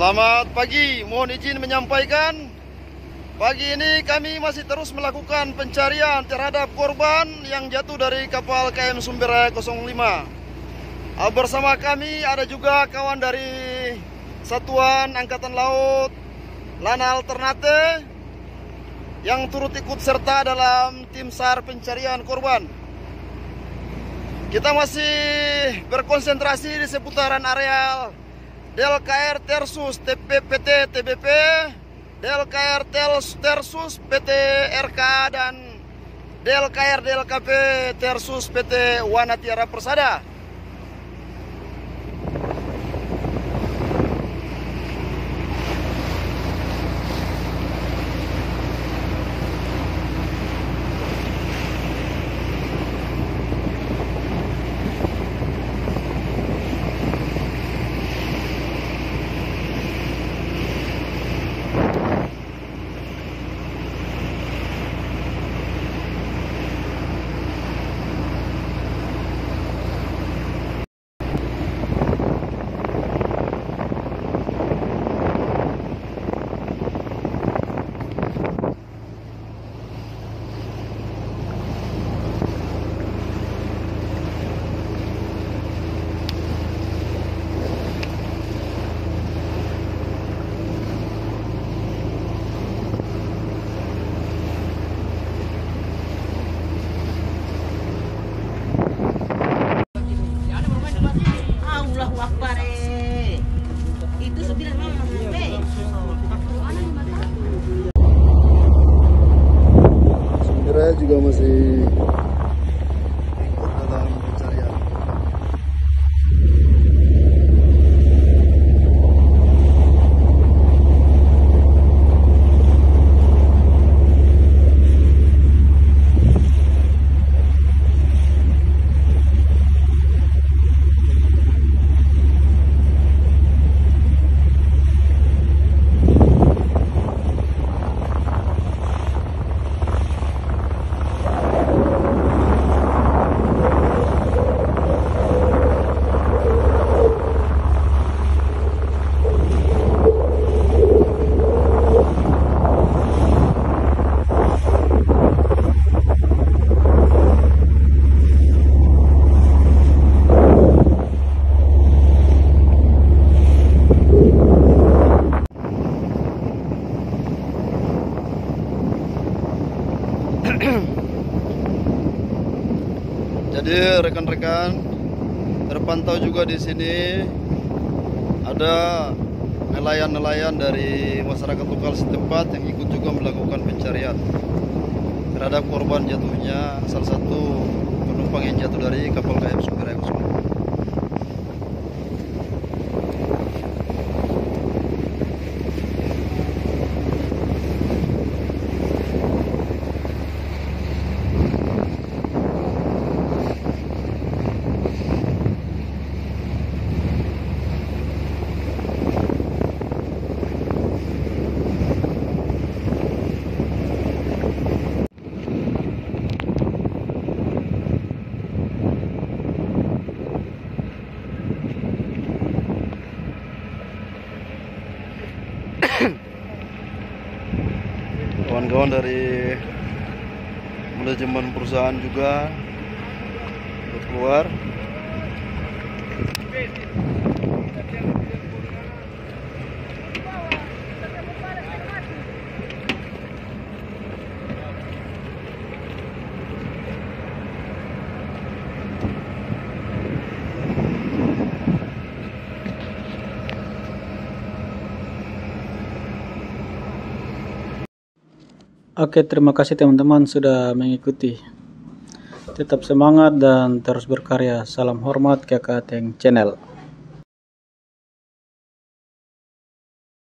Selamat pagi, mohon izin menyampaikan. Pagi ini kami masih terus melakukan pencarian terhadap korban yang jatuh dari kapal KM Sumberaya 05 ah, Bersama kami ada juga kawan dari Satuan Angkatan Laut Lanal Ternate Yang turut ikut serta dalam tim SAR pencarian korban. Kita masih berkonsentrasi di seputaran areal Del KR Tersus TPPT TBP Del KR Tersus PT RK dan Del KR DLKP Tersus PT Wanatiara Persada Sumberaya juga masih ikut dalam pencarian Jadi rekan-rekan terpantau juga di sini ada nelayan-nelayan dari masyarakat lokal setempat yang ikut juga melakukan pencarian terhadap korban jatuhnya salah satu penumpang yang jatuh dari kapal KM 05. Kawan-kawan dari manajemen perusahaan juga keluar Oke, terima kasih teman-teman sudah mengikuti. Tetap semangat dan terus berkarya. Salam hormat Kakak Teng Channel.